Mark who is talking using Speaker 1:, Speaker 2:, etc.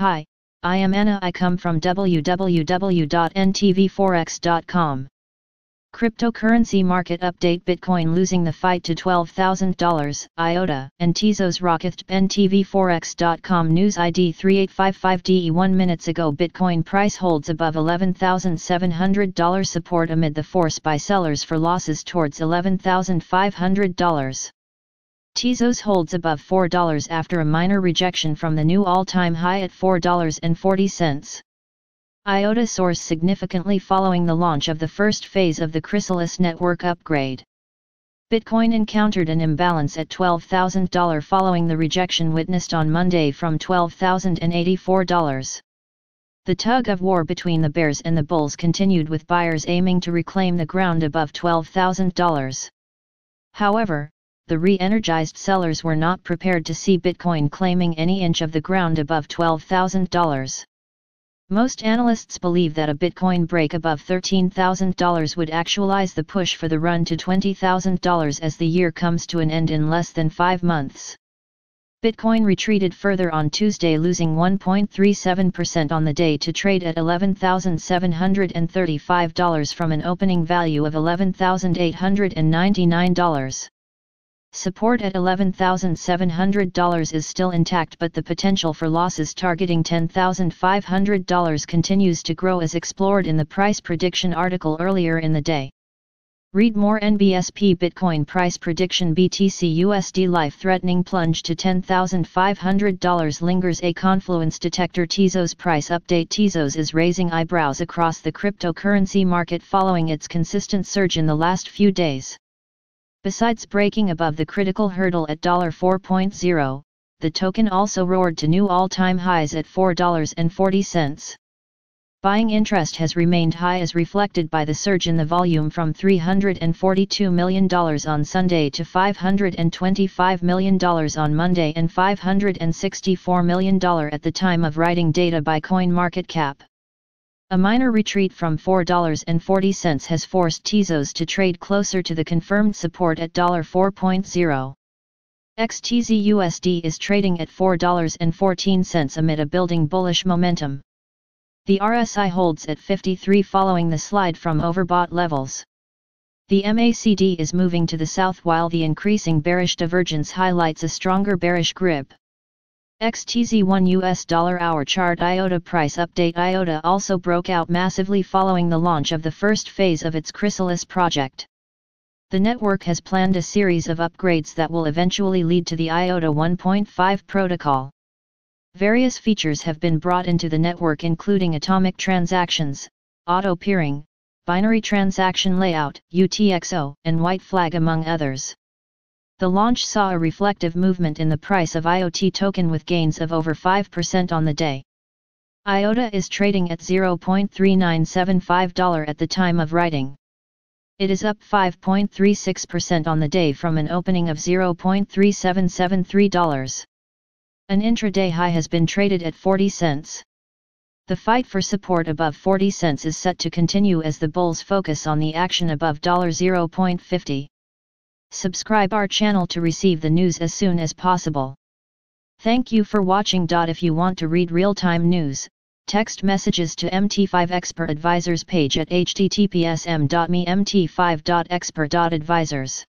Speaker 1: Hi, I am Anna. I come from www.ntvforex.com. Cryptocurrency market update Bitcoin losing the fight to $12,000, IOTA, and Tezos rockethed ntvforex.com News ID 3855DE 1 minutes ago Bitcoin price holds above $11,700 support amid the force by sellers for losses towards $11,500. Tezos holds above $4 after a minor rejection from the new all-time high at $4.40. IOTA soars significantly following the launch of the first phase of the Chrysalis network upgrade. Bitcoin encountered an imbalance at $12,000 following the rejection witnessed on Monday from $12,084. The tug of war between the bears and the bulls continued with buyers aiming to reclaim the ground above $12,000. However, the re-energized sellers were not prepared to see Bitcoin claiming any inch of the ground above $12,000. Most analysts believe that a Bitcoin break above $13,000 would actualize the push for the run to $20,000 as the year comes to an end in less than five months. Bitcoin retreated further on Tuesday losing 1.37% on the day to trade at $11,735 from an opening value of $11,899. Support at $11,700 is still intact but the potential for losses targeting $10,500 continues to grow as explored in the price prediction article earlier in the day. Read more NBSP Bitcoin price prediction BTC USD life threatening plunge to $10,500 lingers a confluence detector Tezos price update Tezos is raising eyebrows across the cryptocurrency market following its consistent surge in the last few days. Besides breaking above the critical hurdle at $4.0, the token also roared to new all-time highs at $4.40. Buying interest has remained high as reflected by the surge in the volume from $342 million on Sunday to $525 million on Monday and $564 million at the time of writing data by CoinMarketCap. A minor retreat from $4.40 has forced Tezos to trade closer to the confirmed support at $4.0. XTZUSD is trading at $4.14 amid a building bullish momentum. The RSI holds at 53 following the slide from overbought levels. The MACD is moving to the south while the increasing bearish divergence highlights a stronger bearish grip. XTZ1 US dollar hour chart IOTA price update IOTA also broke out massively following the launch of the first phase of its Chrysalis project. The network has planned a series of upgrades that will eventually lead to the IOTA 1.5 protocol. Various features have been brought into the network including atomic transactions, auto peering, binary transaction layout, UTXO, and white flag among others. The launch saw a reflective movement in the price of IoT token with gains of over 5% on the day. IOTA is trading at $0.3975 at the time of writing. It is up 5.36% on the day from an opening of $0.3773. An intraday high has been traded at 40 cents. The fight for support above 40 cents is set to continue as the bulls focus on the action above $0.50. Subscribe our channel to receive the news as soon as possible. Thank you for watching. If you want to read real-time news, text messages to MT5 Expert Advisors page at https m.me mt5.expert.advisors.